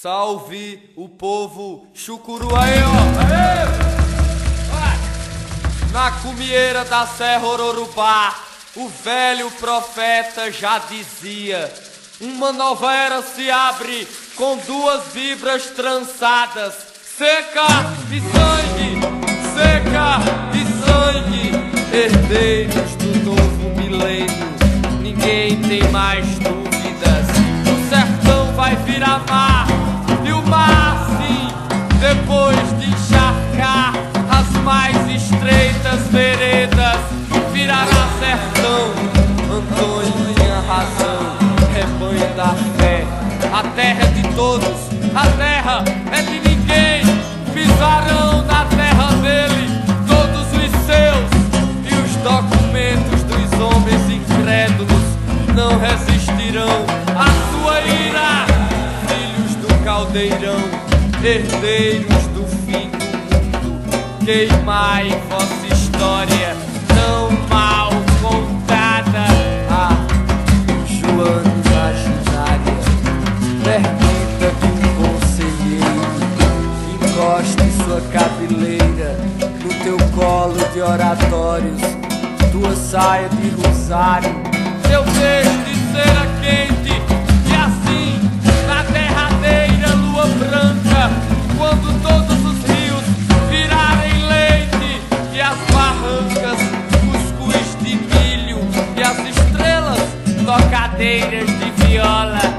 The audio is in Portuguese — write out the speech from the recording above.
Salve o povo chucuru aí, ó. Aê! Na cumieira da Serra Ororubá, o velho profeta já dizia: Uma nova era se abre com duas vibras trançadas, seca de sangue, seca de sangue, herdeiros do novo milênio. Ninguém tem mais dúvidas. O sertão vai virar mar e o mar, sim, depois de encharcar as mais estreitas veredas, virará sertão. Antônio tinha razão, rebanho da fé. A terra de todos, a terra caldeirão, herdeiros do fim do mundo, queimai vossa história tão mal contada. Ah, Joana imaginária, permita que um conselheiro encoste sua cabeleira no teu colo de oratórios, tua saia de rosário. Eu deixo de ser a quem tocadeiras de viola.